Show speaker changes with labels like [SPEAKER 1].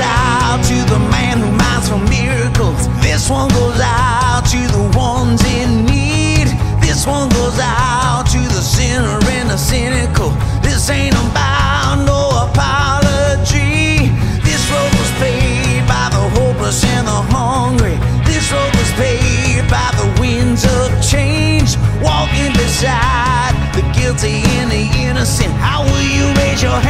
[SPEAKER 1] out to the man who minds for miracles. This one goes out to the ones in need. This one goes out to the sinner and the cynical. This ain't about no apology. This road was paved by the hopeless and the hungry. This road was paved by the winds of change. Walking beside the guilty and the innocent. How will you raise your hand